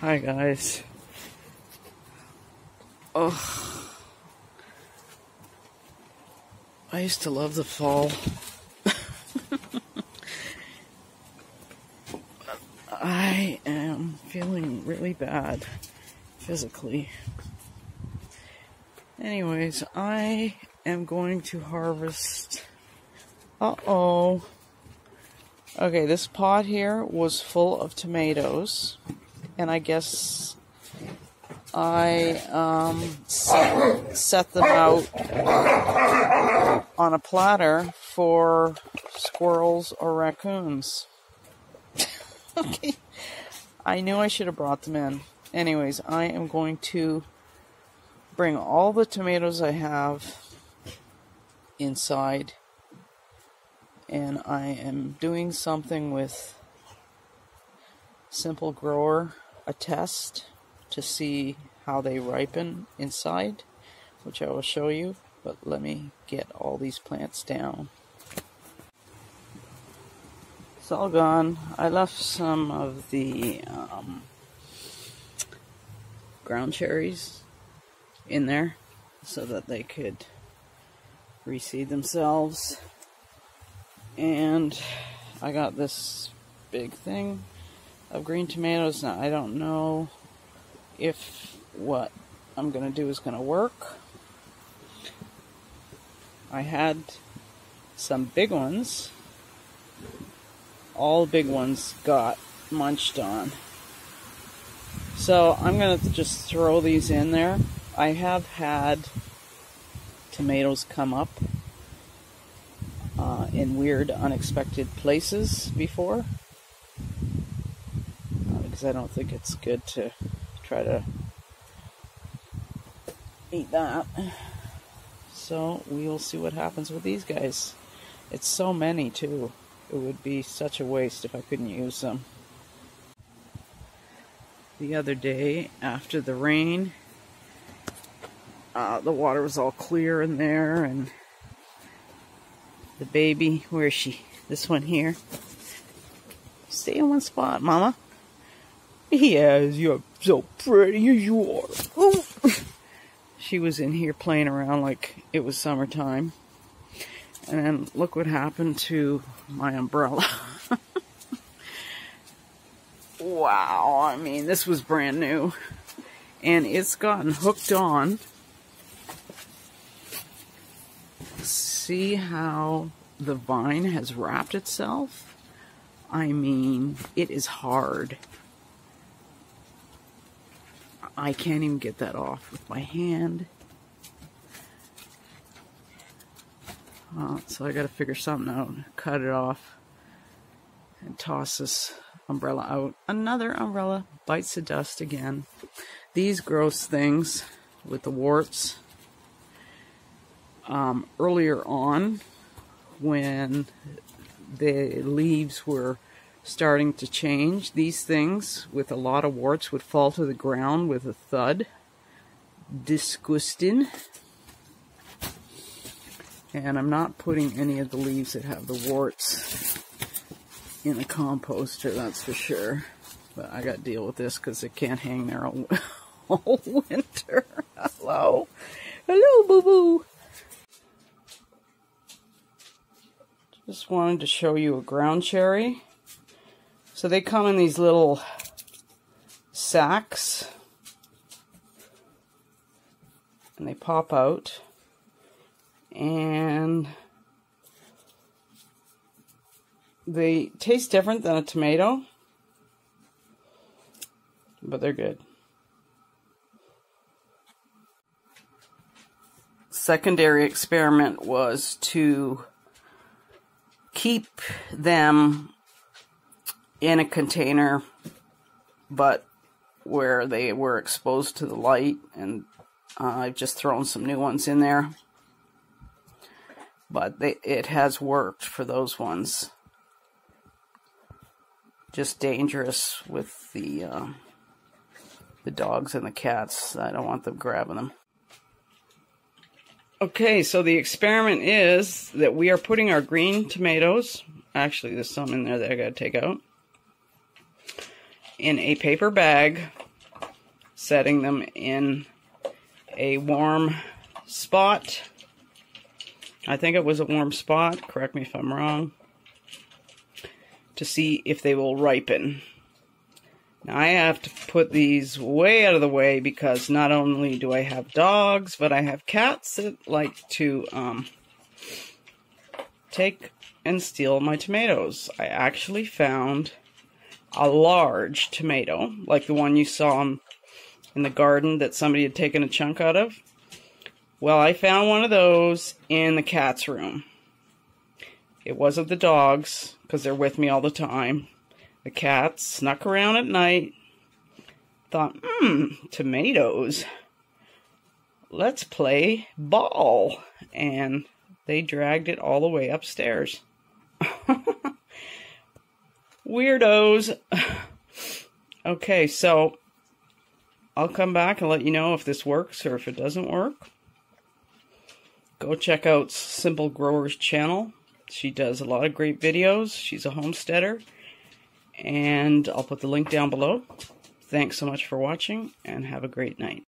Hi guys. Oh. I used to love the fall. I am feeling really bad physically. Anyways, I am going to harvest. Uh oh. Okay, this pot here was full of tomatoes, and I guess I um, set, set them out on a platter for squirrels or raccoons. okay. I knew I should have brought them in. Anyways, I am going to bring all the tomatoes I have inside and I am doing something with Simple Grower, a test to see how they ripen inside, which I will show you, but let me get all these plants down. It's all gone. I left some of the um, ground cherries in there so that they could reseed themselves. And I got this big thing of green tomatoes. Now, I don't know if what I'm going to do is going to work. I had some big ones. All big ones got munched on. So I'm going to just throw these in there. I have had tomatoes come up uh, in weird, unexpected places before. Because I don't think it's good to try to eat that. So we will see what happens with these guys. It's so many too. It would be such a waste if I couldn't use them. The other day, after the rain, uh, the water was all clear in there, and the baby, where is she? This one here. Stay in one spot, Mama. Yes, you're so pretty as you are. She was in here playing around like it was summertime. And then look what happened to my umbrella. wow, I mean, this was brand new. And it's gotten hooked on. See how the vine has wrapped itself? I mean, it is hard. I can't even get that off with my hand. Uh, so I gotta figure something out. Cut it off and toss this umbrella out. Another umbrella bites the dust again. These gross things with the warts. Um, earlier on, when the leaves were starting to change. These things with a lot of warts would fall to the ground with a thud. Disgusting. And I'm not putting any of the leaves that have the warts in the composter, that's for sure. But I got to deal with this because it can't hang there all, all winter. Hello. Hello, boo-boo. Just wanted to show you a ground cherry. So they come in these little sacks. And they pop out. And they taste different than a tomato. But they're good. Secondary experiment was to keep them in a container, but where they were exposed to the light, and uh, I've just thrown some new ones in there. But they, it has worked for those ones. Just dangerous with the uh, the dogs and the cats. I don't want them grabbing them. Okay, so the experiment is that we are putting our green tomatoes, actually there's some in there that I gotta take out, in a paper bag setting them in a warm spot. I think it was a warm spot, correct me if I'm wrong, to see if they will ripen. Now I have to put these way out of the way because not only do I have dogs, but I have cats that like to um, take and steal my tomatoes. I actually found a large tomato, like the one you saw in the garden that somebody had taken a chunk out of. Well, I found one of those in the cat's room. It wasn't the dogs, because they're with me all the time. The cats snuck around at night, thought, hmm, tomatoes. Let's play ball. And they dragged it all the way upstairs. Weirdos. okay, so I'll come back and let you know if this works or if it doesn't work. Go check out Simple Growers channel. She does a lot of great videos. She's a homesteader. And I'll put the link down below. Thanks so much for watching and have a great night.